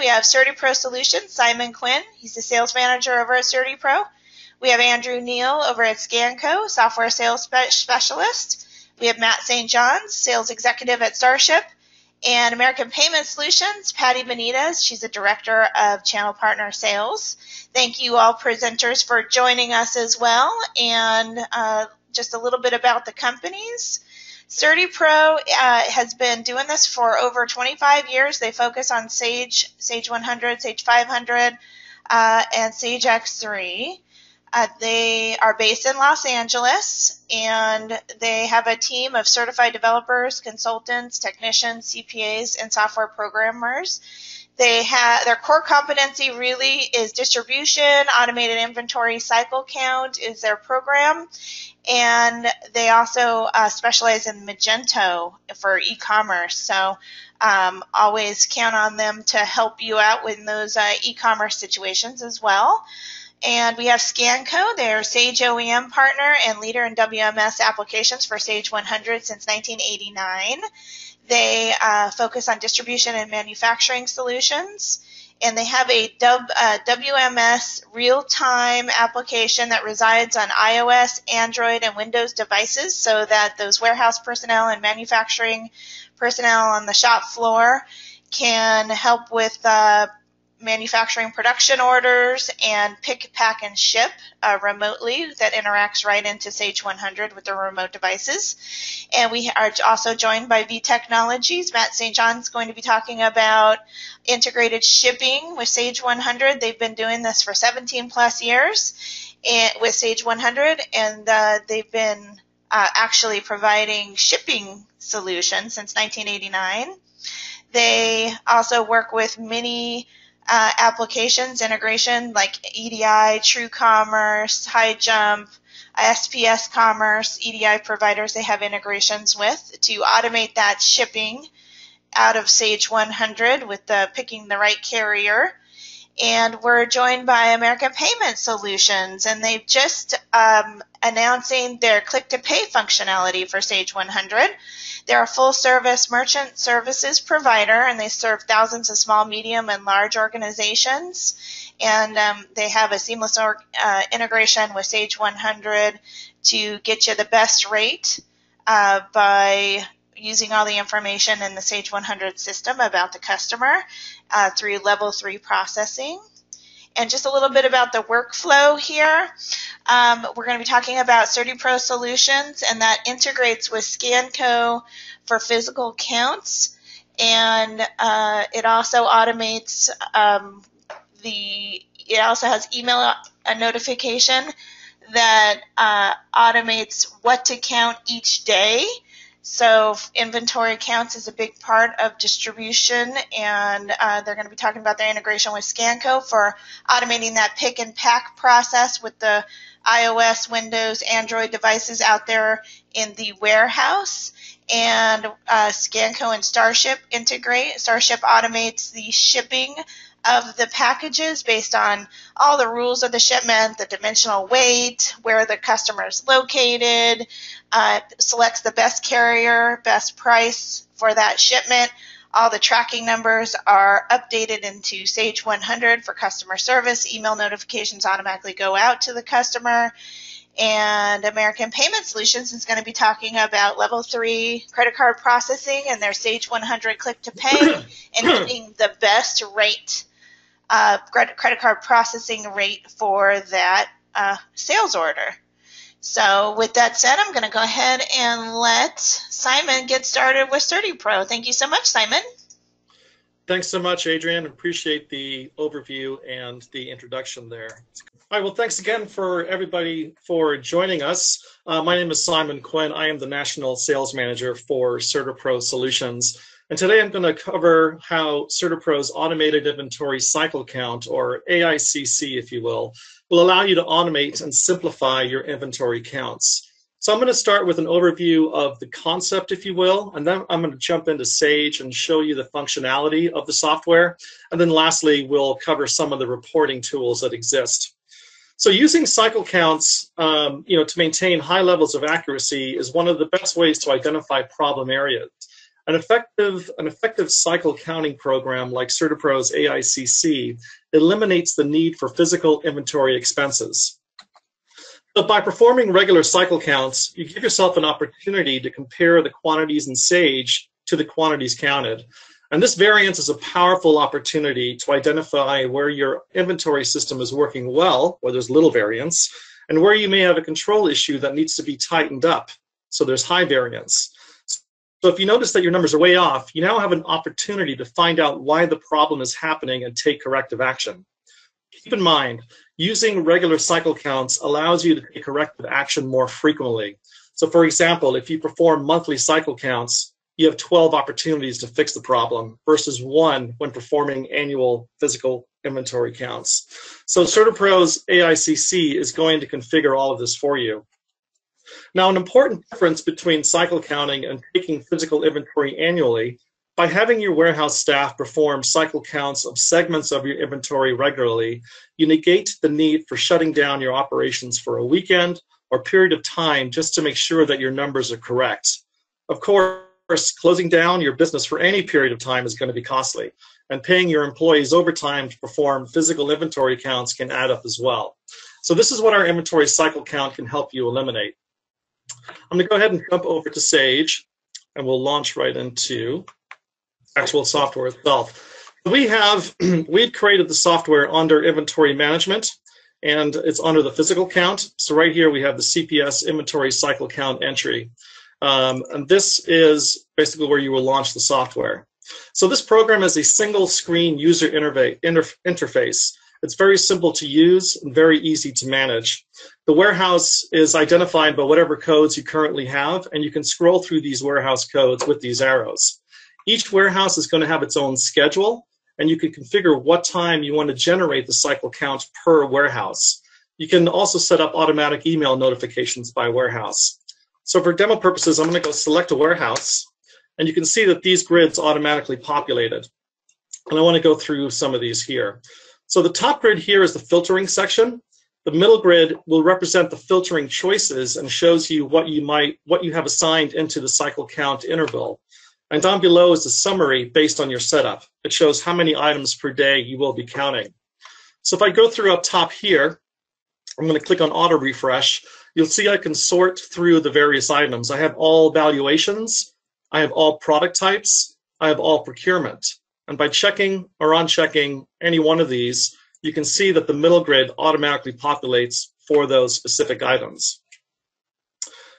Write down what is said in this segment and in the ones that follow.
we have CertiPro Solutions, Simon Quinn. He's the sales manager over at CertiPro. We have Andrew Neal over at Scanco, software sales spe- specialist. We have Matt St. John's, sales executive at Starship. And American Payment Solutions, Patty Benitez. She's the director of channel partner sales. Thank you all presenters for joining us as well. And uh, just a little bit about the companies. CertiPro uh, has been doing this for over 25 years. They focus on Sage, Sage 100, Sage 500, uh, and Sage X3. Uh, they are based in Los Angeles and they have a team of certified developers, consultants, technicians, CPAs, and software programmers. They have their core competency really is distribution, automated inventory cycle count is their program, and they also uh, specialize in Magento for e-commerce. So um, always count on them to help you out with those uh, e-commerce situations as well. And we have Scanco, their Sage OEM partner and leader in WMS applications for Sage 100 since 1989. They uh, focus on distribution and manufacturing solutions. And they have a WMS real-time application that resides on iOS, Android, and Windows devices so that those warehouse personnel and manufacturing personnel on the shop floor can help with uh, manufacturing production orders and pick, pack, and ship uh, remotely that interacts right into Sage 100 with the remote devices. And we are also joined by V Technologies. Matt St. John's going to be talking about integrated shipping with Sage 100. They've been doing this for 17 plus years and, with Sage 100, and uh, they've been uh, actually providing shipping solutions since 1989. They also work with many uh, applications integration like EDI, True Commerce, HighJump, SPS Commerce, EDI providers they have integrations with to automate that shipping out of Sage 100 with the picking the right carrier. And we're joined by American Payment Solutions, and they've just um, announcing their click to pay functionality for Sage 100. They're a full service merchant services provider and they serve thousands of small, medium, and large organizations. And um, they have a seamless or, uh, integration with Sage 100 to get you the best rate uh, by using all the information in the Sage 100 system about the customer uh, through level 3 processing. And just a little bit about the workflow here. Um, we're going to be talking about CertiPro Solutions, and that integrates with Scanco for physical counts. And uh, it also automates um, the, it also has email a notification that uh, automates what to count each day. So inventory counts is a big part of distribution, and uh, they're going to be talking about their integration with Scanco for automating that pick and pack process with the iOS, Windows, Android devices out there in the warehouse. And uh, Scanco and Starship integrate. Starship automates the shipping of the packages based on all the rules of the shipment, the dimensional weight, where the customer is located, uh, selects the best carrier, best price for that shipment. All the tracking numbers are updated into Sage 100 for customer service. Email notifications automatically go out to the customer. And American Payment Solutions is going to be talking about level three credit card processing and their Sage 100 click to pay and getting the best rate uh, credit, card processing rate for that uh, sales order. So with that said, I'm going to go ahead and let Simon get started with CertiPro. Thank you so much, Simon. Thanks so much, Adrian. Appreciate the overview and the introduction there. All right, well, thanks again for everybody for joining us. Uh, my name is Simon Quinn. I am the National Sales Manager for CertiPro Solutions. And today I'm going to cover how CertiPro's automated inventory cycle count, or AICC, if you will, will allow you to automate and simplify your inventory counts. So I'm going to start with an overview of the concept, if you will, and then I'm going to jump into Sage and show you the functionality of the software. And then lastly, we'll cover some of the reporting tools that exist. So using cycle counts, um, you know, to maintain high levels of accuracy is one of the best ways to identify problem areas. An effective, an effective cycle counting program like CertiPro's AICC eliminates the need for physical inventory expenses. But by performing regular cycle counts, you give yourself an opportunity to compare the quantities in Sage to the quantities counted. And this variance is a powerful opportunity to identify where your inventory system is working well, where there's little variance, and where you may have a control issue that needs to be tightened up, so there's high variance. So if you notice that your numbers are way off, you now have an opportunity to find out why the problem is happening and take corrective action. Keep in mind, using regular cycle counts allows you to take corrective action more frequently. So for example, if you perform monthly cycle counts, you have 12 opportunities to fix the problem versus one when performing annual physical inventory counts. So CertiPro's AICC is going to configure all of this for you. Now, an important difference between cycle counting and taking physical inventory annually, by having your warehouse staff perform cycle counts of segments of your inventory regularly, you negate the need for shutting down your operations for a weekend or period of time just to make sure that your numbers are correct. Of course, closing down your business for any period of time is going to be costly, and paying your employees overtime to perform physical inventory counts can add up as well. So this is what our inventory cycle count can help you eliminate. I'm going to go ahead and jump over to Sage, and we'll launch right into actual software itself. We have we created the software under inventory management, and it's under the physical count. So right here we have the CPS inventory cycle count entry. Um, and this is basically where you will launch the software. So this program is a single screen user interface it's very simple to use and very easy to manage. The warehouse is identified by whatever codes you currently have, and you can scroll through these warehouse codes with these arrows. Each warehouse is going to have its own schedule, and you can configure what time you want to generate the cycle count per warehouse. You can also set up automatic email notifications by warehouse. So for demo purposes, I'm going to go select a warehouse, and you can see that these grids automatically populated. And I want to go through some of these here. So the top grid here is the filtering section. The middle grid will represent the filtering choices and shows you what you might what you have assigned into the cycle count interval. And down below is the summary based on your setup. It shows how many items per day you will be counting. So if I go through up top here, I'm going to click on auto refresh. You'll see I can sort through the various items. I have all valuations. I have all product types. I have all procurement. And by checking or unchecking any one of these, you can see that the middle grid automatically populates for those specific items.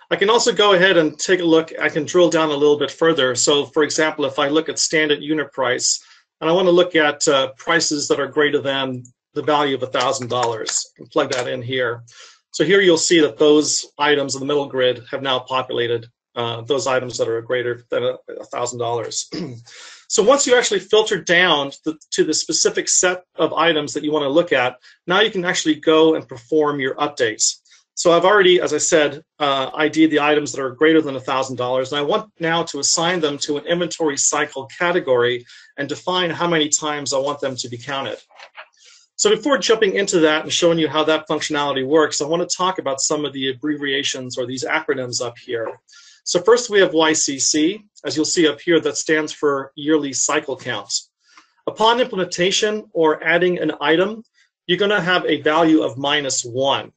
I can also go ahead and take a look, I can drill down a little bit further. So for example, if I look at standard unit price, and I want to look at uh, prices that are greater than the value of $1,000, and plug that in here. So here you'll see that those items in the middle grid have now populated uh, those items that are greater than $1,000. So once you actually filter down to, to the specific set of items that you want to look at, now you can actually go and perform your updates. So I've already, as I said, uh, ID'd the items that are greater than $1,000, and I want now to assign them to an inventory cycle category and define how many times I want them to be counted. So before jumping into that and showing you how that functionality works, I want to talk about some of the abbreviations or these acronyms up here. So first we have YCC, as you'll see up here, that stands for yearly cycle counts. Upon implementation or adding an item, you're going to have a value of minus one,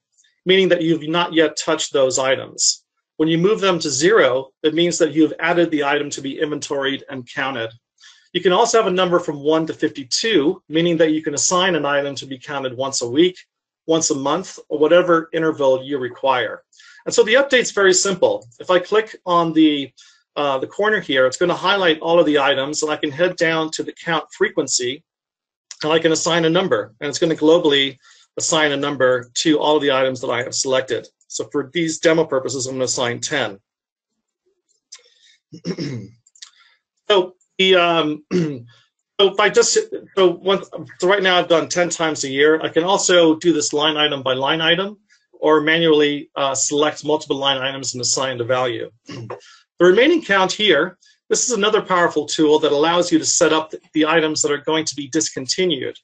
meaning that you've not yet touched those items. When you move them to zero, it means that you've added the item to be inventoried and counted. You can also have a number from 1 to 52, meaning that you can assign an item to be counted once a week, once a month, or whatever interval you require. And so the update's very simple. If I click on the, uh, the corner here, it's going to highlight all of the items, and I can head down to the count frequency, and I can assign a number, and it's going to globally assign a number to all of the items that I have selected. So for these demo purposes, I'm going to assign 10. so the um, so if I just so one so right now I've done 10 times a year. I can also do this line item by line item or manually uh, select multiple line items and assign the value. the remaining count here, this is another powerful tool that allows you to set up the, the items that are going to be discontinued.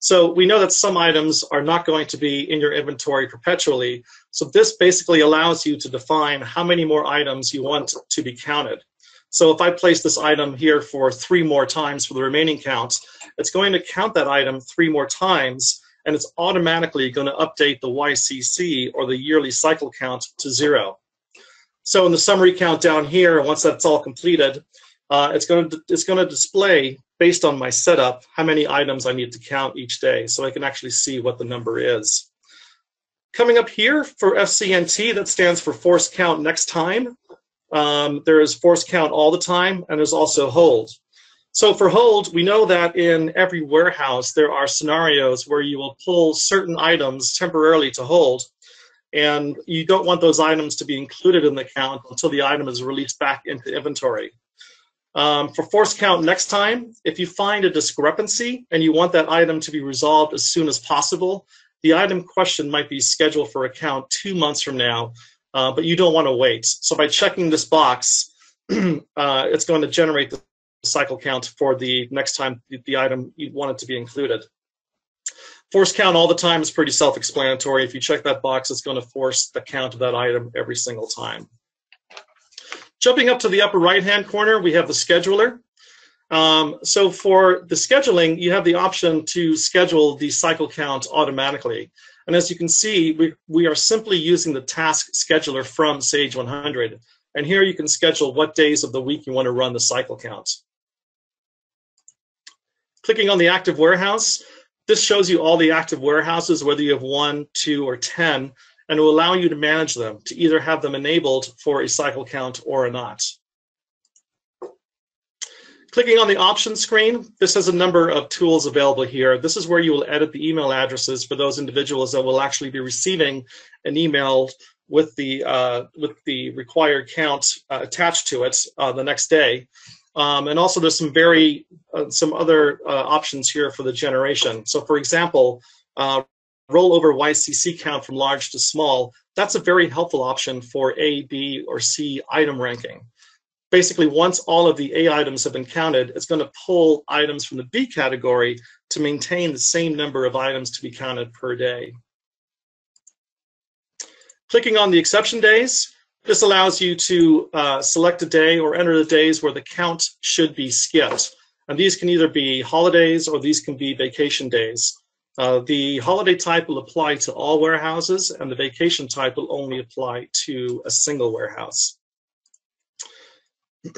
So we know that some items are not going to be in your inventory perpetually. So this basically allows you to define how many more items you want to be counted. So if I place this item here for three more times for the remaining count, it's going to count that item three more times, and it's automatically going to update the YCC or the yearly cycle count to zero. So in the summary count down here, once that's all completed, uh, it's going to it's going to display based on my setup how many items I need to count each day, so I can actually see what the number is. Coming up here for FCNT, that stands for force count next time. Um, there is force count all the time, and there's also hold. So for hold, we know that in every warehouse there are scenarios where you will pull certain items temporarily to hold, and you don't want those items to be included in the count until the item is released back into inventory. Um, for force count next time, if you find a discrepancy and you want that item to be resolved as soon as possible, the item question might be scheduled for account two months from now, uh, but you don't want to wait. So by checking this box, uh, it's going to generate the cycle count for the next time the, item you want it to be included. Force count all the time is pretty self-explanatory. If you check that box, it's going to force the count of that item every single time. Jumping up to the upper right-hand corner, we have the scheduler. Um, so for the scheduling, you have the option to schedule the cycle count automatically. And as you can see, we, we are simply using the task scheduler from Sage 100. And here you can schedule what days of the week you want to run the cycle count. Clicking on the active warehouse, this shows you all the active warehouses, whether you have one, two, or 10, and it will allow you to manage them, to either have them enabled for a cycle count or not. Clicking on the options screen, this has a number of tools available here. This is where you will edit the email addresses for those individuals that will actually be receiving an email with the uh, with the required count uh, attached to it uh, the next day. Um, and also there's some very uh, some other uh, options here for the generation. So for example, uh, rollover YCC count from large to small, that's a very helpful option for A, B, or C item ranking basically once all of the A items have been counted, it's going to pull items from the B category to maintain the same number of items to be counted per day. Clicking on the exception days, this allows you to uh, select a day or enter the days where the count should be skipped. And these can either be holidays or these can be vacation days. Uh, the holiday type will apply to all warehouses and the vacation type will only apply to a single warehouse.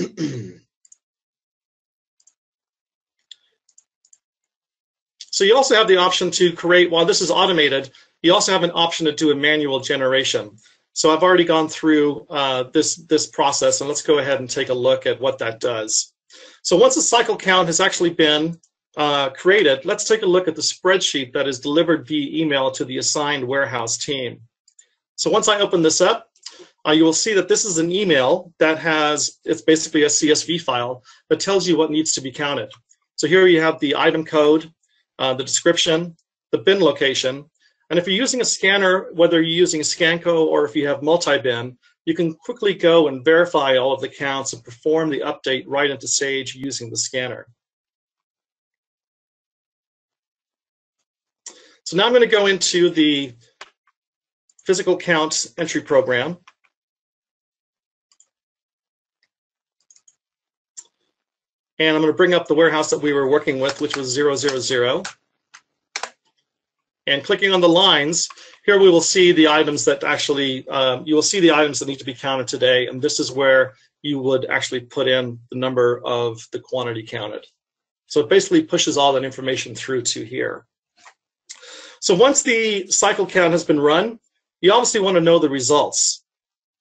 so you also have the option to create, while this is automated, you also have an option to do a manual generation. So I've already gone through uh, this, this process, and let's go ahead and take a look at what that does. So once the cycle count has actually been uh, created, let's take a look at the spreadsheet that is delivered via email to the assigned warehouse team. So once I open this up, uh, you will see that this is an email that has, it's basically a CSV file that tells you what needs to be counted. So here you have the item code, uh, the description, the bin location, and if you're using a scanner, whether you're using Scanco or if you have multi-bin, you can quickly go and verify all of the counts and perform the update right into Sage using the scanner. So now I'm going to go into the physical count entry program. And I'm going to bring up the warehouse that we were working with, which was 000. And clicking on the lines, here we will see the items that actually, um, you will see the items that need to be counted today. And this is where you would actually put in the number of the quantity counted. So it basically pushes all that information through to here. So once the cycle count has been run, you obviously want to know the results.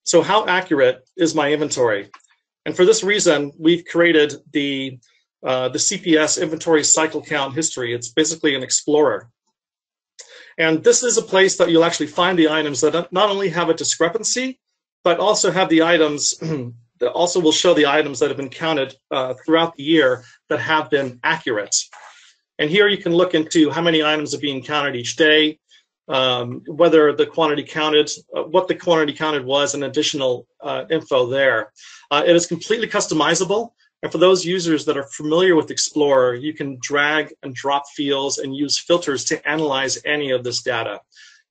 So how accurate is my inventory? And for this reason, we've created the, uh, the CPS inventory cycle count history. It's basically an explorer. And this is a place that you'll actually find the items that not only have a discrepancy, but also have the items that also will show the items that have been counted uh, throughout the year that have been accurate. And here you can look into how many items are being counted each day, um, whether the quantity counted, uh, what the quantity counted was, and additional uh, info there. Uh, it is completely customizable. And for those users that are familiar with Explorer, you can drag and drop fields and use filters to analyze any of this data.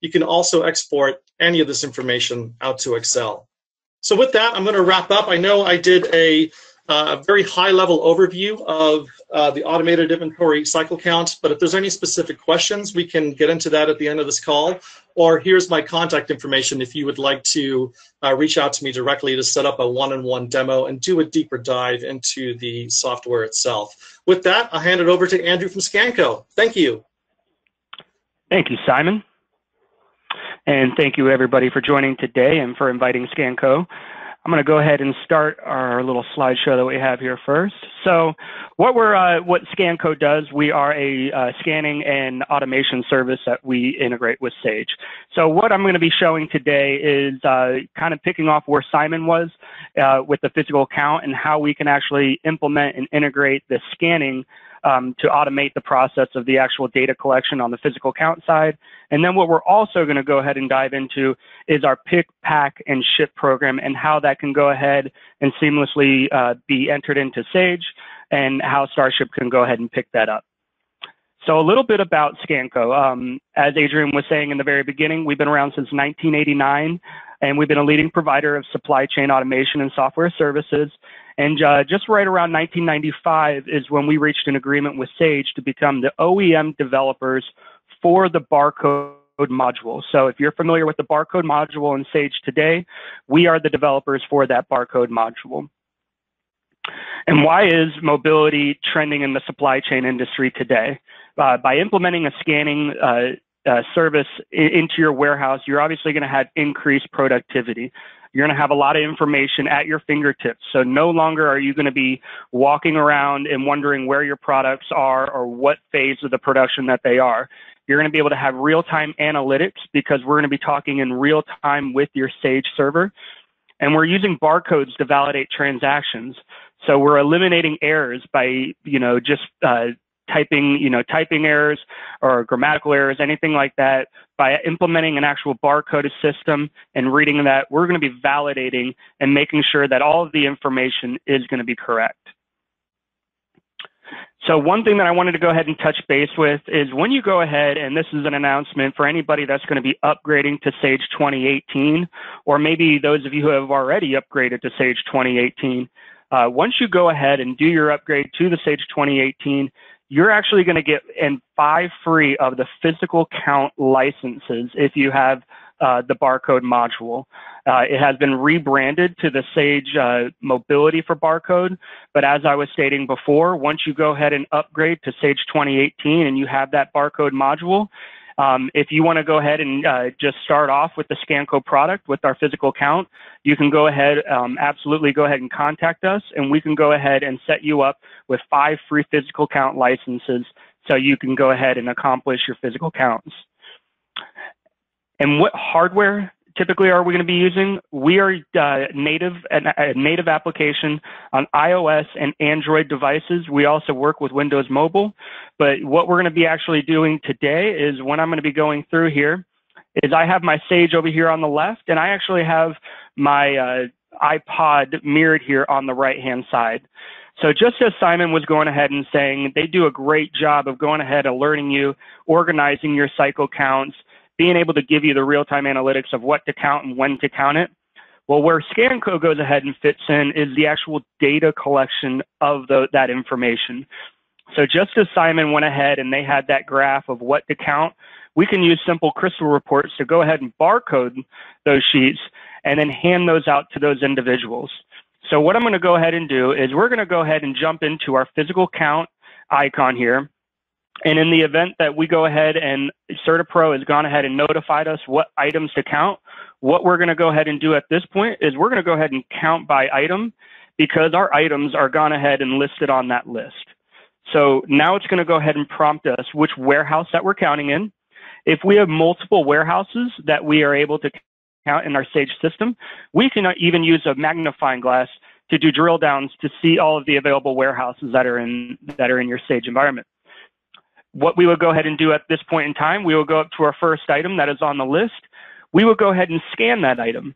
You can also export any of this information out to Excel. So with that, I'm going to wrap up. I know I did a a very high level overview of uh, the automated inventory cycle count. But if there's any specific questions, we can get into that at the end of this call. Or here's my contact information if you would like to uh, reach out to me directly to set up a one-on-one demo and do a deeper dive into the software itself. With that, I'll hand it over to Andrew from Scanco. Thank you. Thank you, Simon. And thank you everybody for joining today and for inviting Scanco. I'm going to go ahead and start our little slideshow that we have here first. So what we're, uh, what Scanco does, we are a uh, scanning and automation service that we integrate with Sage. So what I'm going to be showing today is uh, kind of picking off where Simon was uh, with the physical count and how we can actually implement and integrate the scanning um, to automate the process of the actual data collection on the physical count side. And then what we're also going to go ahead and dive into is our pick, pack, and ship program and how that can go ahead and seamlessly uh, be entered into Sage and how Starship can go ahead and pick that up. So a little bit about Scanco. Um, as Adrian was saying in the very beginning, we've been around since 1989, and we've been a leading provider of supply chain automation and software services. And uh, just right around 1995 is when we reached an agreement with Sage to become the OEM developers for the barcode module. So if you're familiar with the barcode module in Sage today, we are the developers for that barcode module. And why is mobility trending in the supply chain industry today? Uh, by implementing a scanning uh, uh, service into your warehouse, you're obviously going to have increased productivity. You're going to have a lot of information at your fingertips. So no longer are you going to be walking around and wondering where your products are or what phase of the production that they are. You're going to be able to have real-time analytics because we're going to be talking in real time with your Sage server. And we're using barcodes to validate transactions. So we're eliminating errors by, you know, just uh, typing, you know, typing errors or grammatical errors, anything like that, by implementing an actual barcode system and reading that, we're going to be validating and making sure that all of the information is going to be correct. So one thing that I wanted to go ahead and touch base with is when you go ahead, and this is an announcement for anybody that's going to be upgrading to Sage 2018, or maybe those of you who have already upgraded to Sage 2018, uh, once you go ahead and do your upgrade to the Sage 2018, you're actually going to get in five free of the physical count licenses if you have uh, the barcode module. Uh, it has been rebranded to the Sage uh, Mobility for Barcode, but as I was stating before, once you go ahead and upgrade to Sage 2018 and you have that barcode module, um, if you want to go ahead and uh, just start off with the Scanco product with our physical count, you can go ahead, um, absolutely go ahead and contact us, and we can go ahead and set you up with five free physical count licenses so you can go ahead and accomplish your physical counts. And what hardware typically are we going to be using? We are uh, native a native application on iOS and Android devices. We also work with Windows Mobile. But what we're going to be actually doing today is when I'm going to be going through here is I have my Sage over here on the left, and I actually have my uh, iPod mirrored here on the right hand side. So just as Simon was going ahead and saying, they do a great job of going ahead and alerting you, organizing your cycle counts, being able to give you the real-time analytics of what to count and when to count it. Well, where Scanco goes ahead and fits in is the actual data collection of the, that information. So just as Simon went ahead and they had that graph of what to count, we can use simple crystal reports to go ahead and barcode those sheets and then hand those out to those individuals. So what I'm going to go ahead and do is we're going to go ahead and jump into our physical count icon here. And in the event that we go ahead and CertiPro has gone ahead and notified us what items to count, what we're going to go ahead and do at this point is we're going to go ahead and count by item because our items are gone ahead and listed on that list. So now it's going to go ahead and prompt us which warehouse that we're counting in. If we have multiple warehouses that we are able to count in our Sage system, we can even use a magnifying glass to do drill downs to see all of the available warehouses that are in that are in your Sage environment what we would go ahead and do at this point in time, we will go up to our first item that is on the list. We will go ahead and scan that item.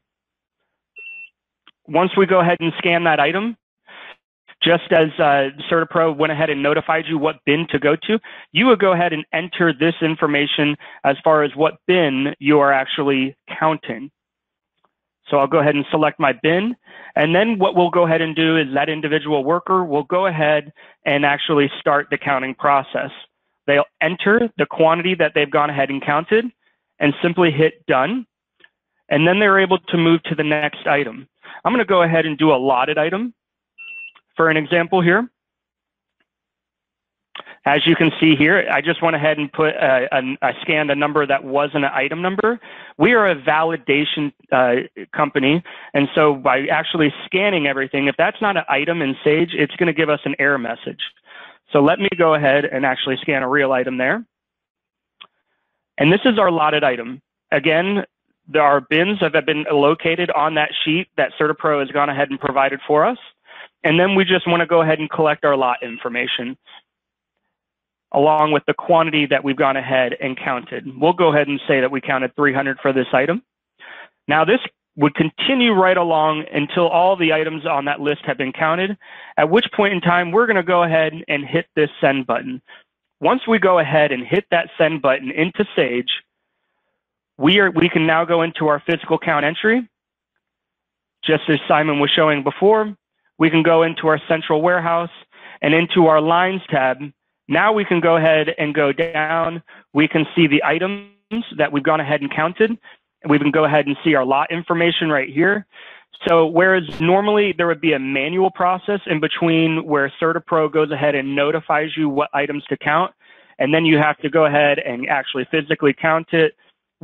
Once we go ahead and scan that item, just as uh, CertiPro went ahead and notified you what bin to go to, you would go ahead and enter this information as far as what bin you are actually counting. So I'll go ahead and select my bin. And then what we'll go ahead and do is that individual worker will go ahead and actually start the counting process. They'll enter the quantity that they've gone ahead and counted and simply hit done. And then they're able to move to the next item. I'm going to go ahead and do a lotted item for an example here. As you can see here, I just went ahead and put a, a, I scanned a number that wasn't an item number. We are a validation uh, company, and so by actually scanning everything, if that's not an item in Sage, it's going to give us an error message. So let me go ahead and actually scan a real item there. And this is our lotted item. Again, there are bins that have been located on that sheet that CertiPro has gone ahead and provided for us. And then we just want to go ahead and collect our lot information along with the quantity that we've gone ahead and counted. We'll go ahead and say that we counted 300 for this item. Now this would continue right along until all the items on that list have been counted, at which point in time we're going to go ahead and hit this send button. Once we go ahead and hit that send button into Sage, we, are, we can now go into our physical count entry. Just as Simon was showing before, we can go into our central warehouse and into our lines tab now we can go ahead and go down. We can see the items that we've gone ahead and counted. We can go ahead and see our lot information right here. So whereas normally there would be a manual process in between where CertiPro goes ahead and notifies you what items to count, and then you have to go ahead and actually physically count it,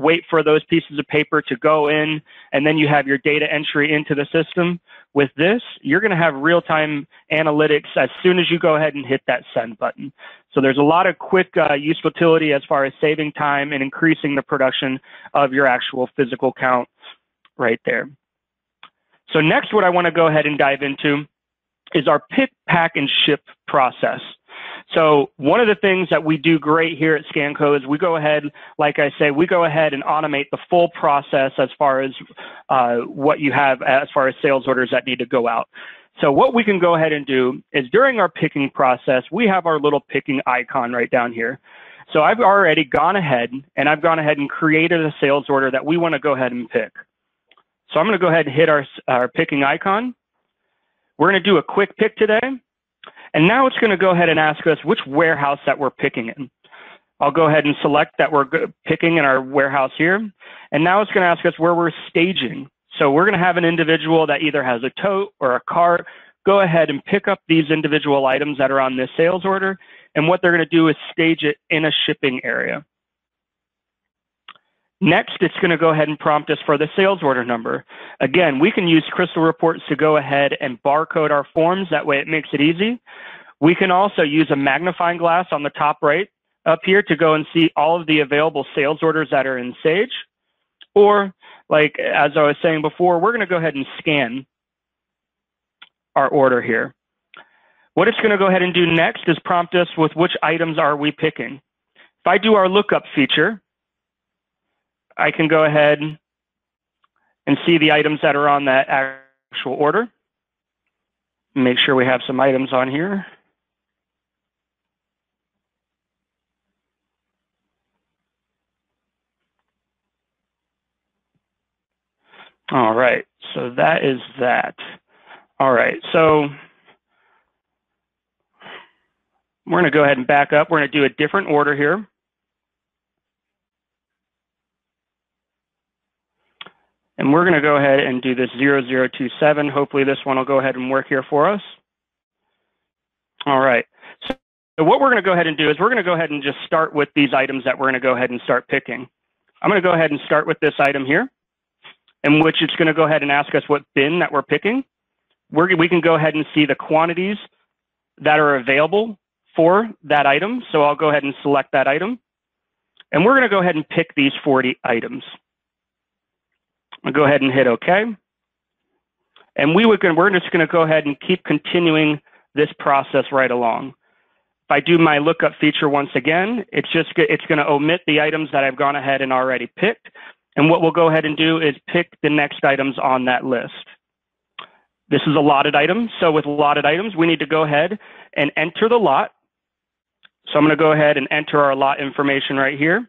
wait for those pieces of paper to go in, and then you have your data entry into the system. With this, you're going to have real-time analytics as soon as you go ahead and hit that send button. So there's a lot of quick uh, utility as far as saving time and increasing the production of your actual physical count right there. So next, what I want to go ahead and dive into is our pick, pack, and ship process. So one of the things that we do great here at Scanco is we go ahead, like I say, we go ahead and automate the full process as far as uh, what you have as far as sales orders that need to go out. So what we can go ahead and do is during our picking process, we have our little picking icon right down here. So I've already gone ahead and I've gone ahead and created a sales order that we want to go ahead and pick. So I'm going to go ahead and hit our, our picking icon. We're going to do a quick pick today. And now it's going to go ahead and ask us which warehouse that we're picking in. I'll go ahead and select that we're picking in our warehouse here. And now it's going to ask us where we're staging. So we're going to have an individual that either has a tote or a cart go ahead and pick up these individual items that are on this sales order. And what they're going to do is stage it in a shipping area. Next, it's going to go ahead and prompt us for the sales order number. Again, we can use Crystal Reports to go ahead and barcode our forms. That way it makes it easy. We can also use a magnifying glass on the top right up here to go and see all of the available sales orders that are in Sage. Or, like as I was saying before, we're going to go ahead and scan our order here. What it's going to go ahead and do next is prompt us with which items are we picking. If I do our lookup feature, I can go ahead and see the items that are on that actual order. Make sure we have some items on here. All right, so that is that. All right, so we're going to go ahead and back up. We're going to do a different order here. And we're going to go ahead and do this 0027. Hopefully this one will go ahead and work here for us. All right. So what we're going to go ahead and do is we're going to go ahead and just start with these items that we're going to go ahead and start picking. I'm going to go ahead and start with this item here, in which it's going to go ahead and ask us what bin that we're picking. We're, we can go ahead and see the quantities that are available for that item. So I'll go ahead and select that item. And we're going to go ahead and pick these 40 items. I'll go ahead and hit OK. And we would, we're just going to go ahead and keep continuing this process right along. If I do my lookup feature once again, it's just it's going to omit the items that I've gone ahead and already picked. And what we'll go ahead and do is pick the next items on that list. This is a lotted item. So with lotted items, we need to go ahead and enter the lot. So I'm going to go ahead and enter our lot information right here.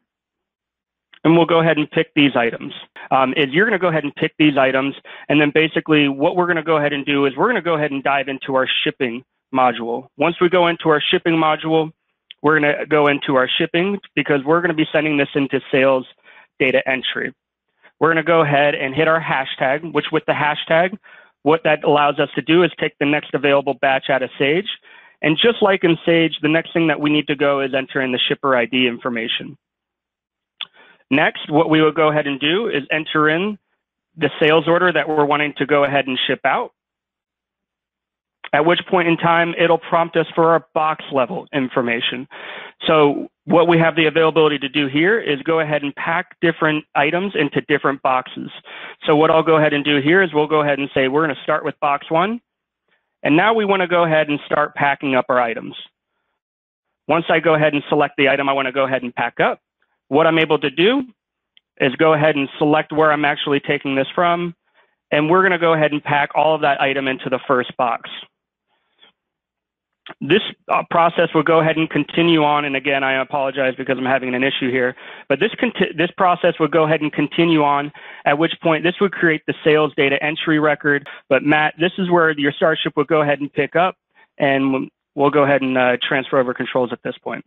And we'll go ahead and pick these items. Um, is you're going to go ahead and pick these items, and then basically what we're going to go ahead and do is we're going to go ahead and dive into our shipping module. Once we go into our shipping module, we're going to go into our shipping because we're going to be sending this into sales data entry. We're going to go ahead and hit our hashtag, which with the hashtag, what that allows us to do is take the next available batch out of Sage. And just like in Sage, the next thing that we need to go is enter in the shipper ID information. Next, what we will go ahead and do is enter in the sales order that we're wanting to go ahead and ship out. At which point in time, it'll prompt us for our box level information. So what we have the availability to do here is go ahead and pack different items into different boxes. So what I'll go ahead and do here is we'll go ahead and say we're going to start with box one. And now we want to go ahead and start packing up our items. Once I go ahead and select the item I want to go ahead and pack up, what I'm able to do is go ahead and select where I'm actually taking this from, and we're going to go ahead and pack all of that item into the first box. This uh, process will go ahead and continue on, and again, I apologize because I'm having an issue here, but this, this process will go ahead and continue on, at which point this would create the sales data entry record. But Matt, this is where your Starship will go ahead and pick up, and we'll go ahead and uh, transfer over controls at this point.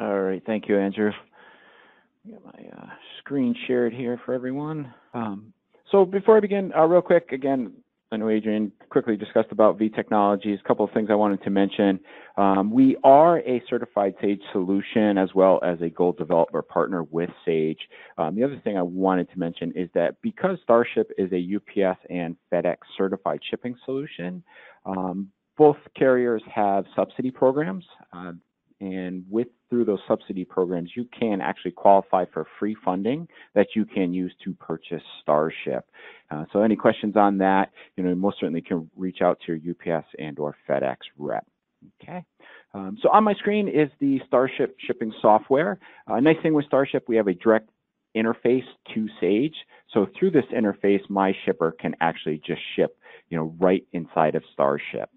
All right, thank you, Andrew. Get my uh, screen shared here for everyone. Um, so before I begin, uh, real quick, again, I know Adrian quickly discussed about V Technologies. A couple of things I wanted to mention. Um, we are a certified Sage solution as well as a Gold developer partner with Sage. Um, the other thing I wanted to mention is that because Starship is a UPS and FedEx certified shipping solution, um, both carriers have subsidy programs. Uh, and with through those subsidy programs, you can actually qualify for free funding that you can use to purchase Starship. Uh, so any questions on that, you know, you most certainly can reach out to your UPS and or FedEx rep. Okay. Um, so on my screen is the Starship shipping software. Uh, nice thing with Starship, we have a direct interface to Sage. So through this interface, my shipper can actually just ship, you know, right inside of Starship.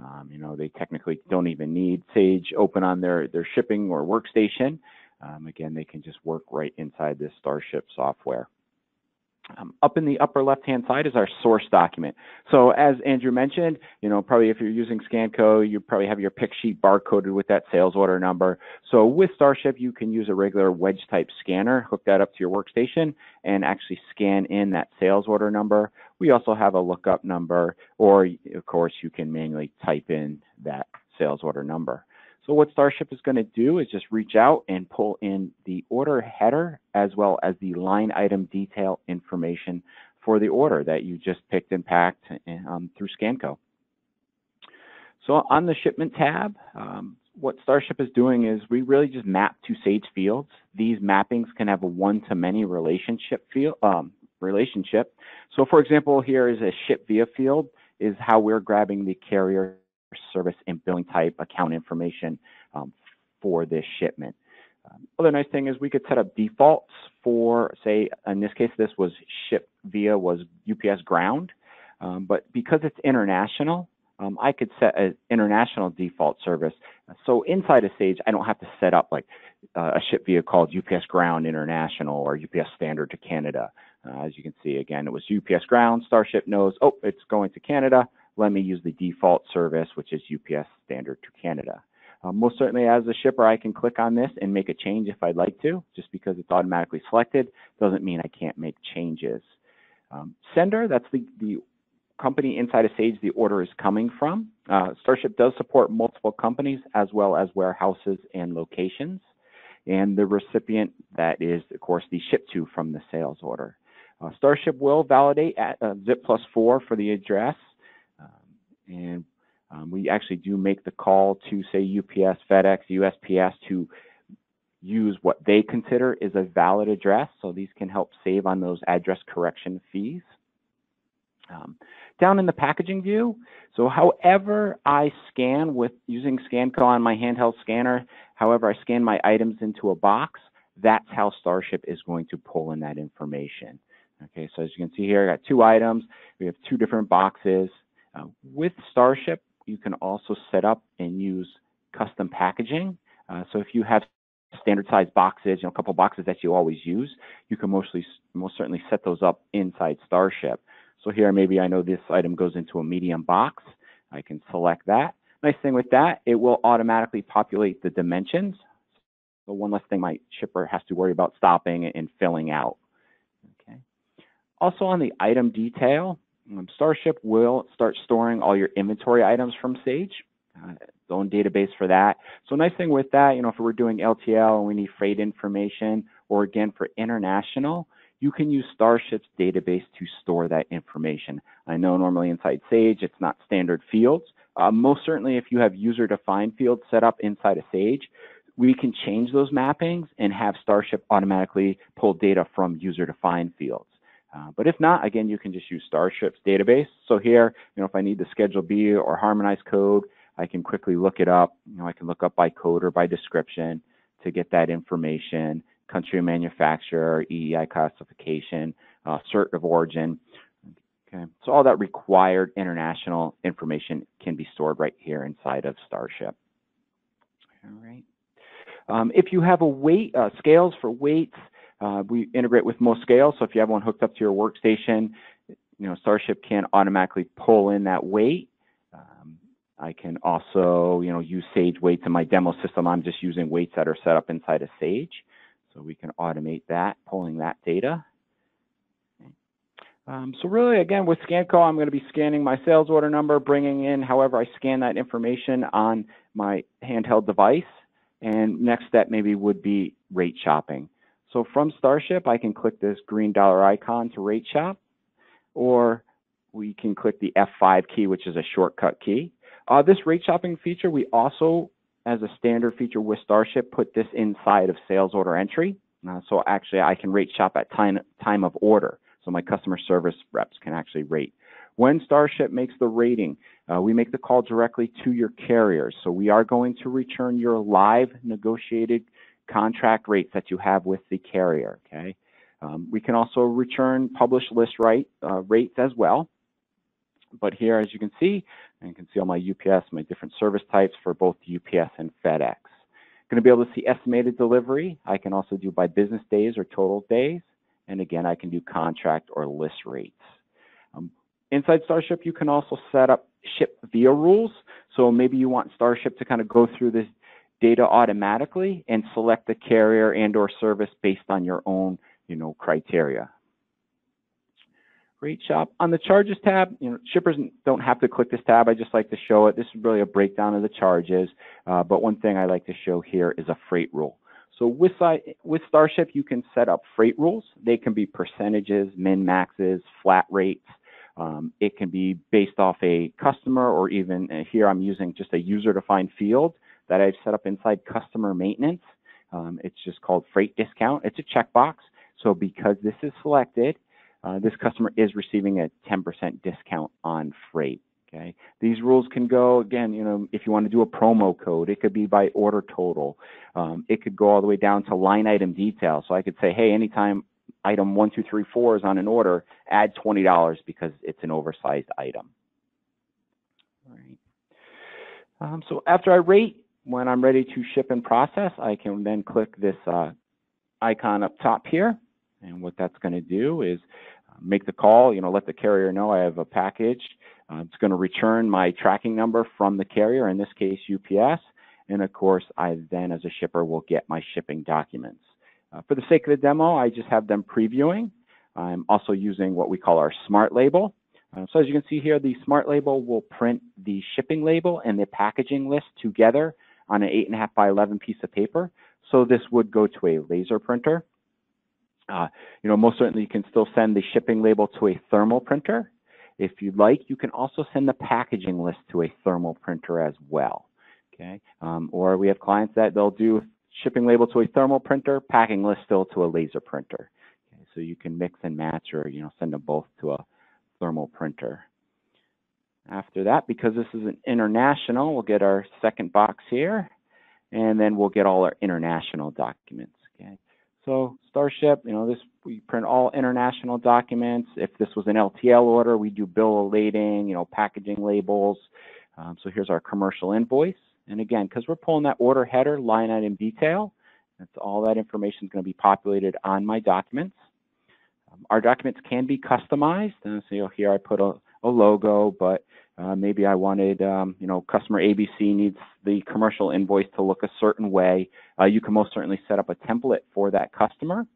Um, you know, they technically don't even need Sage open on their, their shipping or workstation. Um, again, they can just work right inside this Starship software. Um, up in the upper left-hand side is our source document. So as Andrew mentioned, you know, probably if you're using Scanco, you probably have your pick sheet barcoded with that sales order number. So with Starship, you can use a regular wedge type scanner, hook that up to your workstation and actually scan in that sales order number. We also have a lookup number, or of course you can manually type in that sales order number. So what Starship is going to do is just reach out and pull in the order header as well as the line item detail information for the order that you just picked and packed um, through Scanco. So on the shipment tab, um, what Starship is doing is we really just map to Sage fields. These mappings can have a one-to-many relationship field, um, relationship. So for example, here is a ship via field is how we're grabbing the carrier service and billing type account information um, for this shipment. Um, other nice thing is we could set up defaults for, say, in this case, this was shipped via was UPS ground, um, but because it's international, um, I could set an international default service. So inside of Sage, I don't have to set up like uh, a ship via called UPS Ground International or UPS Standard to Canada. Uh, as you can see, again, it was UPS Ground. Starship knows, oh, it's going to Canada let me use the default service, which is UPS Standard to Canada. Um, most certainly as a shipper, I can click on this and make a change if I'd like to. Just because it's automatically selected doesn't mean I can't make changes. Um, sender, that's the, the company inside of Sage the order is coming from. Uh, Starship does support multiple companies as well as warehouses and locations. And the recipient, that is, of course, the ship to from the sales order. Uh, Starship will validate at uh, zip plus four for the address and um, we actually do make the call to say UPS, FedEx, USPS to use what they consider is a valid address. So these can help save on those address correction fees. Um, down in the packaging view, so however I scan with using Scanco on my handheld scanner, however I scan my items into a box, that's how Starship is going to pull in that information. Okay, so as you can see here, I got two items. We have two different boxes. Uh, with Starship, you can also set up and use custom packaging. Uh, so if you have standard size boxes, you know, a couple boxes that you always use, you can mostly most certainly set those up inside Starship. So here, maybe I know this item goes into a medium box. I can select that. Nice thing with that, it will automatically populate the dimensions. So one less thing my shipper has to worry about stopping and filling out. Okay. Also on the item detail, Starship will start storing all your inventory items from Sage. Uh, its own database for that. So nice thing with that, you know, if we're doing LTL and we need freight information, or again for international, you can use Starship's database to store that information. I know normally inside Sage, it's not standard fields. Uh, most certainly, if you have user-defined fields set up inside of Sage, we can change those mappings and have Starship automatically pull data from user-defined fields. Uh, but if not, again, you can just use Starship's database. So here, you know, if I need the Schedule B or harmonized code, I can quickly look it up. You know, I can look up by code or by description to get that information, country of manufacturer, EEI classification, uh, cert of origin. Okay, so all that required international information can be stored right here inside of Starship. All right. Um, if you have a weight, uh, scales for weights, uh, we integrate with most scales. So if you have one hooked up to your workstation, you know, Starship can automatically pull in that weight. Um, I can also, you know, use Sage weights in my demo system. I'm just using weights that are set up inside of Sage. So we can automate that, pulling that data. Um, so really, again, with Scanco, I'm going to be scanning my sales order number, bringing in however I scan that information on my handheld device. And next step maybe would be rate shopping. So from Starship, I can click this green dollar icon to rate shop, or we can click the F5 key, which is a shortcut key. Uh, this rate shopping feature, we also, as a standard feature with Starship, put this inside of sales order entry. Uh, so actually, I can rate shop at time, time of order. So my customer service reps can actually rate. When Starship makes the rating, uh, we make the call directly to your carriers. So we are going to return your live negotiated contract rates that you have with the carrier. Okay. Um, we can also return published list right, uh, rates as well. But here, as you can see, and you can see all my UPS, my different service types for both UPS and FedEx. Going to be able to see estimated delivery. I can also do by business days or total days. And again, I can do contract or list rates. Um, inside Starship, you can also set up ship via rules. So maybe you want Starship to kind of go through this data automatically and select the carrier and or service based on your own, you know, criteria. Rate shop. On the charges tab, you know, shippers don't have to click this tab. I just like to show it. This is really a breakdown of the charges. Uh, but one thing I like to show here is a freight rule. So with, with Starship, you can set up freight rules. They can be percentages, min maxes, flat rates. Um, it can be based off a customer or even uh, here I'm using just a user defined field that I've set up inside customer maintenance. Um, it's just called freight discount. It's a checkbox. So because this is selected, uh, this customer is receiving a 10% discount on freight. Okay. These rules can go again, you know, if you want to do a promo code, it could be by order total. Um, it could go all the way down to line item detail. So I could say, hey, anytime item one, two, three, four is on an order, add $20 because it's an oversized item. All right. Um, so after I rate, when I'm ready to ship and process, I can then click this uh, icon up top here. And what that's going to do is uh, make the call, you know, let the carrier know I have a package. Uh, it's going to return my tracking number from the carrier, in this case, UPS. And of course, I then, as a shipper, will get my shipping documents. Uh, for the sake of the demo, I just have them previewing. I'm also using what we call our smart label. Uh, so as you can see here, the smart label will print the shipping label and the packaging list together on an 8.5 by 11 piece of paper. So this would go to a laser printer. Uh, you know, most certainly you can still send the shipping label to a thermal printer. If you'd like, you can also send the packaging list to a thermal printer as well. Okay, um, or we have clients that they'll do shipping label to a thermal printer, packing list still to a laser printer. Okay, so you can mix and match or you know send them both to a thermal printer. After that, because this is an international, we'll get our second box here, and then we'll get all our international documents. Okay. So Starship, you know, this we print all international documents. If this was an LTL order, we do bill of lading, you know, packaging labels. Um, so here's our commercial invoice. And again, because we're pulling that order header line item detail, That's all that information is going to be populated on my documents. Um, our documents can be customized. And so you know, here I put a, a logo, but uh, maybe I wanted, um, you know, customer ABC needs the commercial invoice to look a certain way. Uh, you can most certainly set up a template for that customer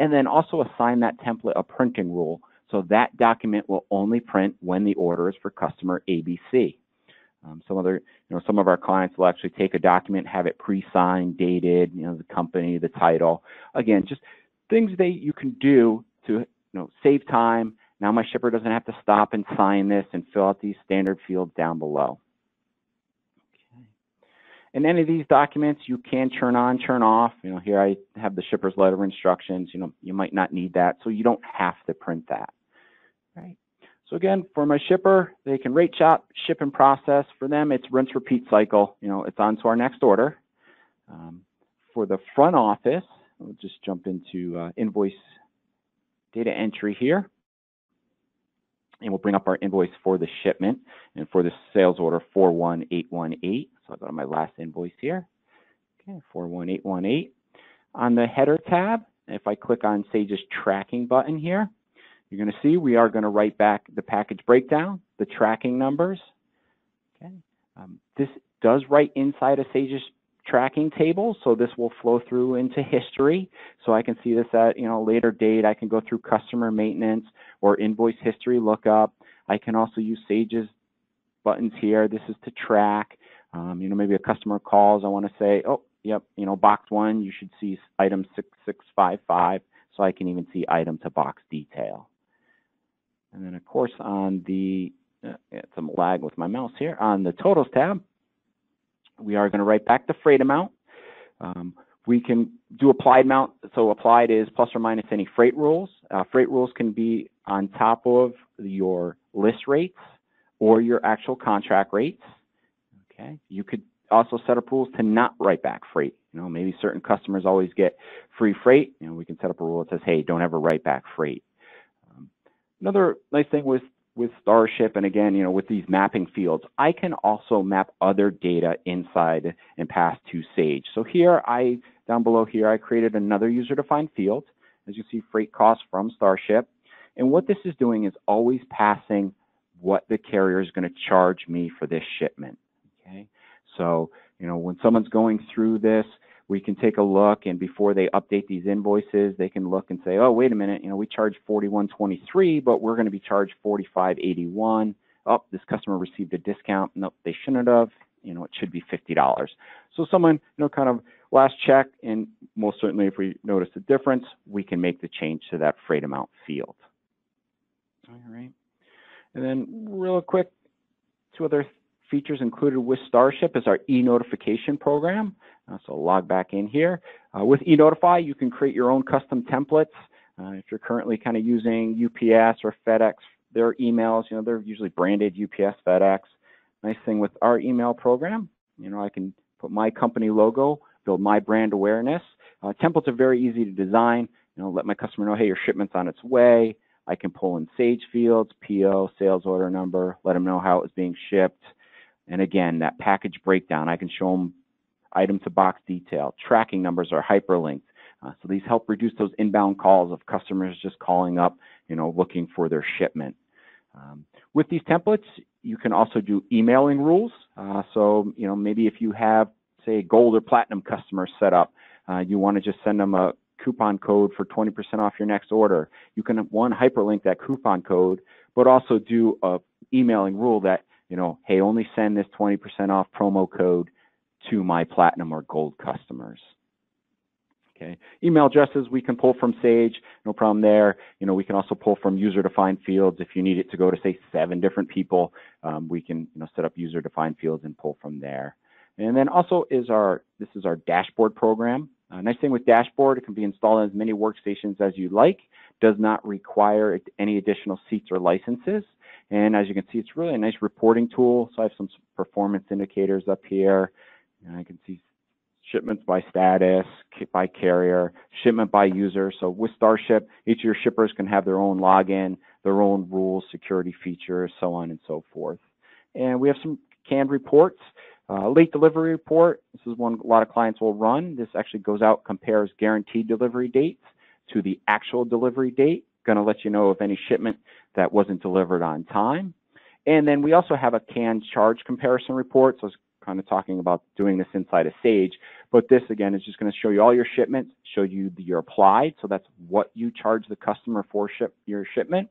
and then also assign that template a printing rule. So that document will only print when the order is for customer ABC. Um, some other, you know, some of our clients will actually take a document, have it pre-signed, dated, you know, the company, the title. Again, just things that you can do to, you know, save time. Now my shipper doesn't have to stop and sign this and fill out these standard fields down below. Okay. And any of these documents you can turn on, turn off. You know, here I have the shipper's letter of instructions. You know, you might not need that, so you don't have to print that. Right. So again, for my shipper, they can rate shop, ship and process. For them, it's rinse, repeat cycle. You know, it's on to our next order. Um, for the front office, we'll just jump into uh, invoice data entry here. And we'll bring up our invoice for the shipment and for the sales order 41818. So I'll go to my last invoice here. Okay, 41818. On the header tab, if I click on Sage's tracking button here, you're going to see we are going to write back the package breakdown, the tracking numbers. Okay. Um, this does write inside of Sage's tracking table, so this will flow through into history. So I can see this at you know a later date. I can go through customer maintenance or invoice history lookup. I can also use Sage's buttons here. This is to track. Um, you know, maybe a customer calls. I want to say, oh, yep, you know, box one, you should see item 6655. So I can even see item to box detail. And then of course on the, uh, some lag with my mouse here, on the totals tab, we are going to write back the freight amount. Um, we can do applied amount. So applied is plus or minus any freight rules. Uh, freight rules can be on top of your list rates or your actual contract rates. Okay. You could also set up rules to not write back freight. You know, maybe certain customers always get free freight. You know, we can set up a rule that says, hey, don't ever write back freight. Another nice thing with with Starship and again, you know, with these mapping fields, I can also map other data inside and pass to Sage. So here I, down below here, I created another user-defined field. As you see, freight costs from Starship. And what this is doing is always passing what the carrier is going to charge me for this shipment. Okay. So, you know, when someone's going through this, we can take a look and before they update these invoices, they can look and say, oh, wait a minute, you know, we charge 4123, but we're going to be charged 4581. Oh, this customer received a discount. Nope, they shouldn't have. You know, it should be $50. So someone, you know, kind of last check, and most certainly if we notice a difference, we can make the change to that freight amount field. All right. And then real quick, two other features included with Starship is our e-notification program. Uh, so log back in here. Uh, with e-notify, you can create your own custom templates. Uh, if you're currently kind of using UPS or FedEx, their emails, you know, they're usually branded UPS, FedEx. Nice thing with our email program, you know, I can put my company logo, build my brand awareness. Uh, templates are very easy to design. You know, let my customer know, hey, your shipment's on its way. I can pull in Sage fields, PO, sales order number, let them know how it was being shipped. And again, that package breakdown, I can show them item to box detail, tracking numbers are hyperlinked. Uh, so these help reduce those inbound calls of customers just calling up, you know, looking for their shipment. Um, with these templates, you can also do emailing rules. Uh, so, you know, maybe if you have, say, gold or platinum customers set up, uh, you want to just send them a coupon code for 20% off your next order. You can, one, hyperlink that coupon code, but also do a emailing rule that, you know, hey, only send this 20% off promo code to my platinum or gold customers. Okay. Email addresses we can pull from Sage, no problem there. You know, we can also pull from user-defined fields. If you need it to go to say seven different people, um, we can you know set up user-defined fields and pull from there. And then also is our this is our dashboard program. Uh, nice thing with dashboard, it can be installed on as many workstations as you like. Does not require any additional seats or licenses. And as you can see, it's really a nice reporting tool. So I have some performance indicators up here. And I can see shipments by status, by carrier, shipment by user. So with Starship, each of your shippers can have their own login, their own rules, security features, so on and so forth. And we have some canned reports. Uh, late delivery report, this is one a lot of clients will run. This actually goes out, compares guaranteed delivery dates to the actual delivery date. Going to let you know of any shipment that wasn't delivered on time. And then we also have a can charge comparison report. So I was kind of talking about doing this inside of Sage, but this again is just going to show you all your shipments, show you the, your applied. So that's what you charge the customer for ship your shipment,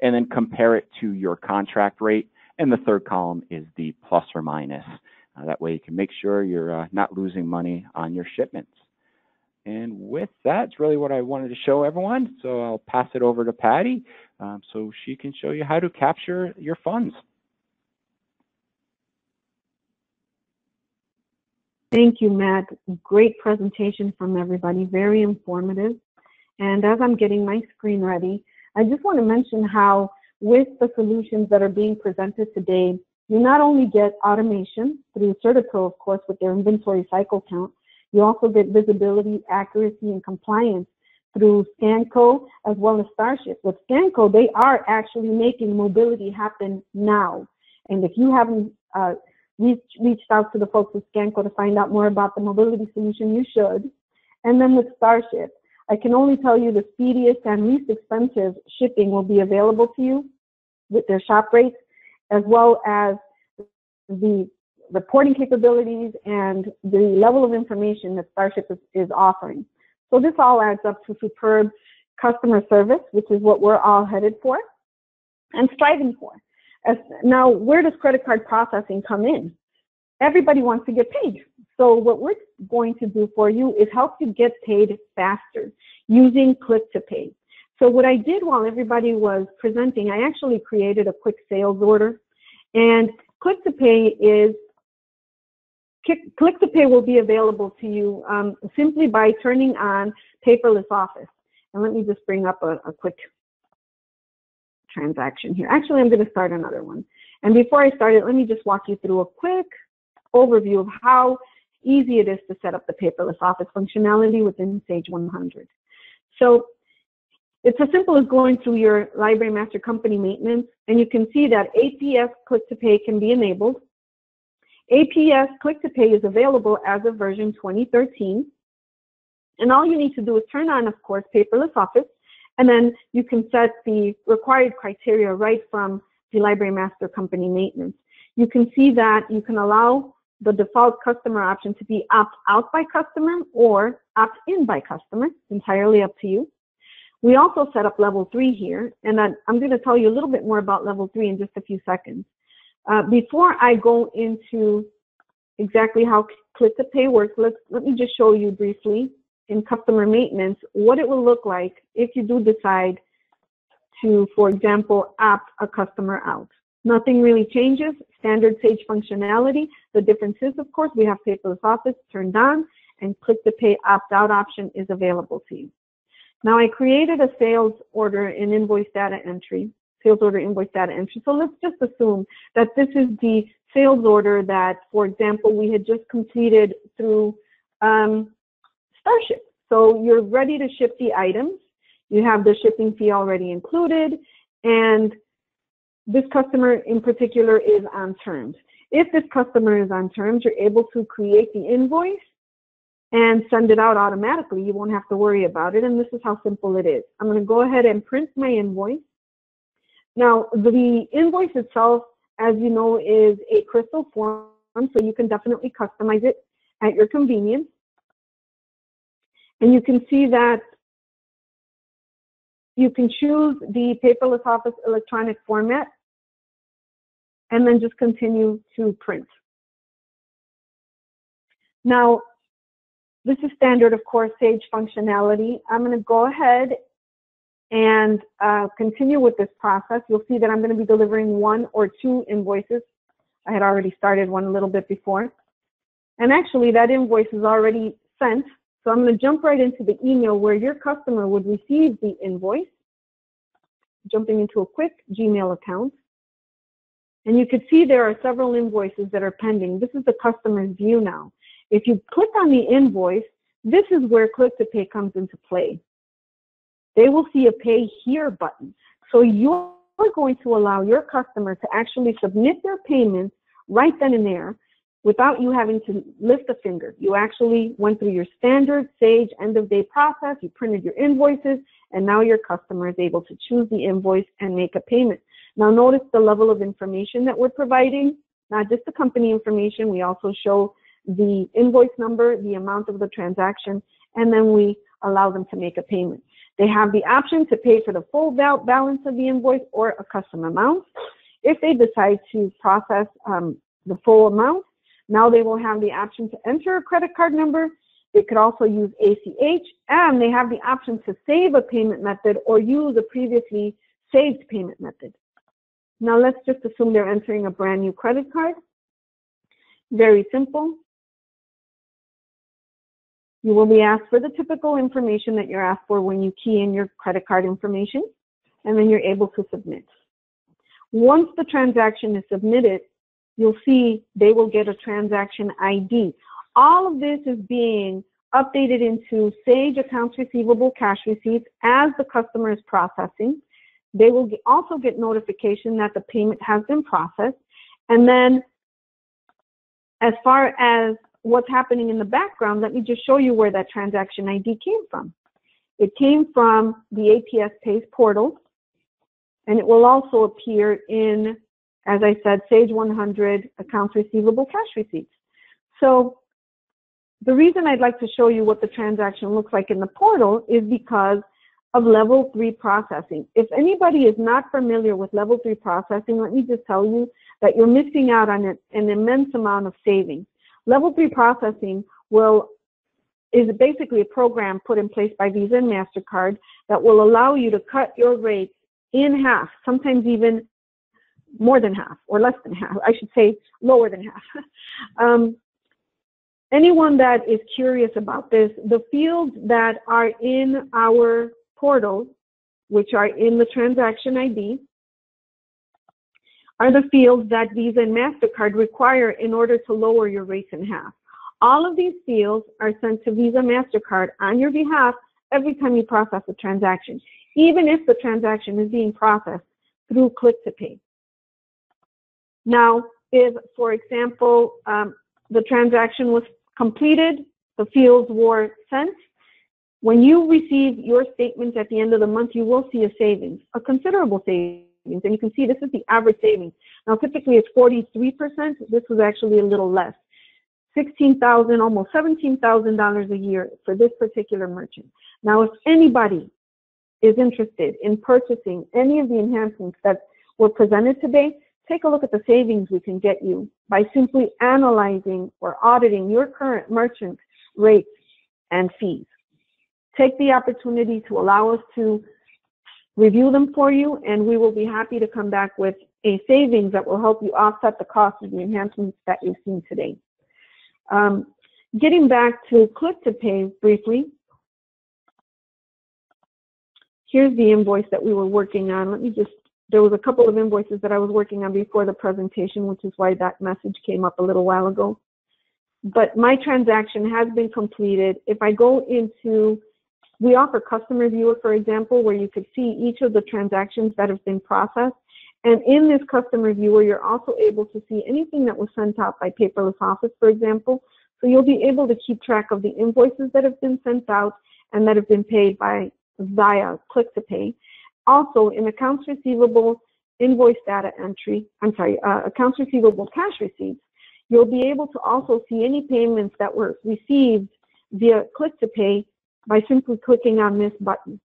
and then compare it to your contract rate. And the third column is the plus or minus. Uh, that way you can make sure you're uh, not losing money on your shipments. And with that, it's really what I wanted to show everyone. So I'll pass it over to Patty um, so she can show you how to capture your funds. Thank you, Matt. Great presentation from everybody, very informative. And as I'm getting my screen ready, I just want to mention how with the solutions that are being presented today, you not only get automation through CertiPro, of course, with their inventory cycle count, you also get visibility, accuracy, and compliance through Scanco as well as Starship. With Scanco, they are actually making mobility happen now. And if you haven't uh, reached, reached out to the folks at Scanco to find out more about the mobility solution, you should. And then with Starship, I can only tell you the speediest and least expensive shipping will be available to you with their shop rates as well as the reporting capabilities and the level of information that Starship is, is offering. So this all adds up to superb customer service, which is what we're all headed for and striving for. As, now, where does credit card processing come in? Everybody wants to get paid. So what we're going to do for you is help you get paid faster using Click to Pay. So what I did while everybody was presenting, I actually created a quick sales order and click to pay is click to pay will be available to you um, simply by turning on paperless office. And let me just bring up a, a quick transaction here. Actually, I'm going to start another one. And before I start it, let me just walk you through a quick overview of how easy it is to set up the paperless office functionality within Sage 100. So it's as simple as going through your Library Master Company maintenance, and you can see that APS Click to Pay can be enabled. APS Click to Pay is available as of version 2013. And all you need to do is turn on, of course, Paperless Office, and then you can set the required criteria right from the Library Master Company maintenance. You can see that you can allow the default customer option to be opt out by customer or opt in by customer, It's entirely up to you. We also set up level three here, and I'm going to tell you a little bit more about level three in just a few seconds. Uh, before I go into exactly how Click to Pay works, let's, let me just show you briefly in customer maintenance what it will look like if you do decide to, for example, opt a customer out. Nothing really changes, standard Sage functionality. The difference is, of course, we have paperless office turned on and click to pay opt out option is available to you. Now I created a sales order in invoice data entry, sales order invoice data entry. So let's just assume that this is the sales order that, for example, we had just completed through um, Starship. So you're ready to ship the items. You have the shipping fee already included, and this customer in particular is on terms. If this customer is on terms, you're able to create the invoice and send it out automatically. You won't have to worry about it. And this is how simple it is. I'm going to go ahead and print my invoice. Now, the invoice itself, as you know, is a crystal form, so you can definitely customize it at your convenience. And you can see that you can choose the paperless office electronic format and then just continue to print. Now, this is standard, of course, Sage functionality. I'm going to go ahead and uh, continue with this process. You'll see that I'm going to be delivering one or two invoices. I had already started one a little bit before. And actually, that invoice is already sent. So I'm going to jump right into the email where your customer would receive the invoice, jumping into a quick Gmail account. And you can see there are several invoices that are pending. This is the customer's view now. If you click on the invoice, this is where click to pay comes into play. They will see a pay here button. So you're going to allow your customer to actually submit their payments right then and there. Without you having to lift a finger. You actually went through your standard Sage end of day process, you printed your invoices, and now your customer is able to choose the invoice and make a payment. Now notice the level of information that we're providing, not just the company information, we also show the invoice number, the amount of the transaction, and then we allow them to make a payment. They have the option to pay for the full balance of the invoice or a custom amount. If they decide to process um, the full amount, now they will have the option to enter a credit card number. They could also use ACH, and they have the option to save a payment method or use a previously saved payment method. Now let's just assume they're entering a brand new credit card. Very simple. You will be asked for the typical information that you're asked for when you key in your credit card information, and then you're able to submit. Once the transaction is submitted, you'll see they will get a transaction ID. All of this is being updated into Sage accounts receivable cash receipts as the customer is processing. They will also get notification that the payment has been processed. And then as far as what's happening in the background, let me just show you where that transaction ID came from. It came from the APS Pays portal, and it will also appear in, as I said, Sage 100 accounts receivable cash receipts. So the reason I'd like to show you what the transaction looks like in the portal is because of level three processing. If anybody is not familiar with level three processing, let me just tell you that you're missing out on an immense amount of savings. Level three processing will is basically a program put in place by Visa and MasterCard that will allow you to cut your rates in half, sometimes even more than half or less than half. I should say lower than half. um, anyone that is curious about this, the fields that are in our portal, which are in the transaction ID, are the fields that Visa and MasterCard require in order to lower your rates in half. All of these fields are sent to Visa MasterCard on your behalf every time you process a transaction, even if the transaction is being processed through Click to Pay. Now, if, for example, um, the transaction was completed, the fields were sent, when you receive your statement at the end of the month, you will see a savings, a considerable savings. And you can see this is the average savings. Now, typically it's 43%. This was actually a little less. 16,000, almost $17,000 a year for this particular merchant. Now, if anybody is interested in purchasing any of the enhancements that were presented today, take a look at the savings we can get you by simply analyzing or auditing your current merchant rates and fees. Take the opportunity to allow us to review them for you, and we will be happy to come back with a savings that will help you offset the cost of the enhancements that you've seen today. Um, getting back to Click to Pay briefly, here's the invoice that we were working on. Let me just, there was a couple of invoices that I was working on before the presentation, which is why that message came up a little while ago. But my transaction has been completed. If I go into we offer customer viewer, for example, where you could see each of the transactions that have been processed. And in this customer viewer, you're also able to see anything that was sent out by paperless office, for example. So you'll be able to keep track of the invoices that have been sent out and that have been paid by via click to pay. Also, in accounts receivable invoice data entry, I'm sorry, uh, accounts receivable cash receipts, you'll be able to also see any payments that were received via click to pay by simply clicking on this button.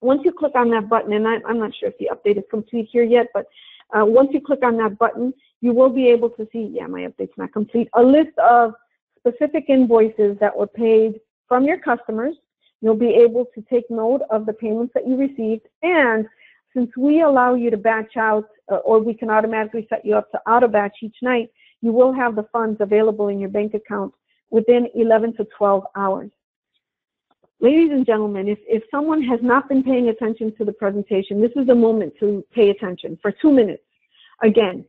Once you click on that button, and I, am not sure if the update is complete here yet, but uh, once you click on that button, you will be able to see, yeah, my update's not complete, a list of specific invoices that were paid from your customers. You'll be able to take note of the payments that you received. And since we allow you to batch out, uh, or we can automatically set you up to auto batch each night, you will have the funds available in your bank account within 11 to 12 hours. Ladies and gentlemen, if, if someone has not been paying attention to the presentation, this is the moment to pay attention for two minutes. Again,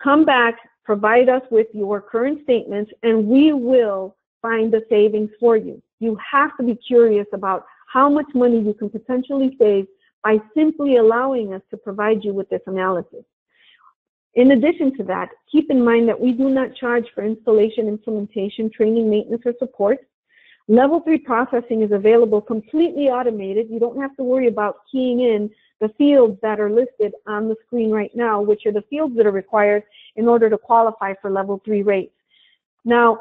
come back, provide us with your current statements, and we will find the savings for you. You have to be curious about how much money you can potentially save by simply allowing us to provide you with this analysis. In addition to that, keep in mind that we do not charge for installation, implementation, training, maintenance, or support. Level 3 processing is available completely automated. You don't have to worry about keying in the fields that are listed on the screen right now, which are the fields that are required in order to qualify for level 3 rates. Now,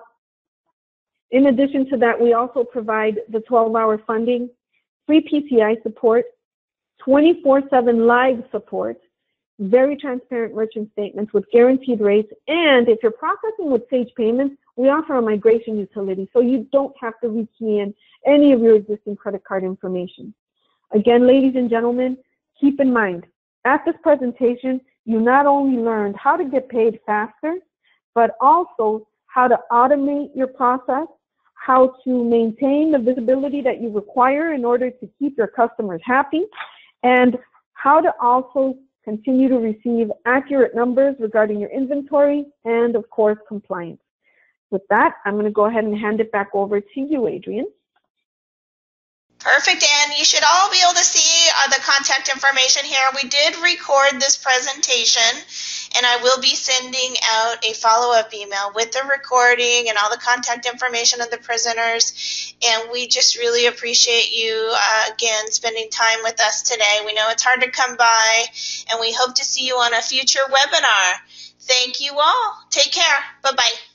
in addition to that, we also provide the 12-hour funding, free PCI support, 24-7 live support, very transparent merchant statements with guaranteed rates. And if you're processing with Sage Payments, we offer a migration utility, so you don't have to rekey in any of your existing credit card information. Again, ladies and gentlemen, keep in mind, at this presentation, you not only learned how to get paid faster, but also how to automate your process, how to maintain the visibility that you require in order to keep your customers happy, and how to also continue to receive accurate numbers regarding your inventory and, of course, compliance. With that, I'm going to go ahead and hand it back over to you, Adrian. Perfect, and you should all be able to see uh, the contact information here. We did record this presentation, and I will be sending out a follow-up email with the recording and all the contact information of the presenters. And we just really appreciate you, uh, again, spending time with us today. We know it's hard to come by, and we hope to see you on a future webinar. Thank you all. Take care. Bye-bye.